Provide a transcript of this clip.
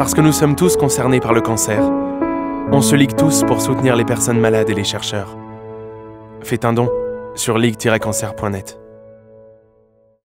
Parce que nous sommes tous concernés par le cancer. On se ligue tous pour soutenir les personnes malades et les chercheurs. Faites un don sur ligue-cancer.net.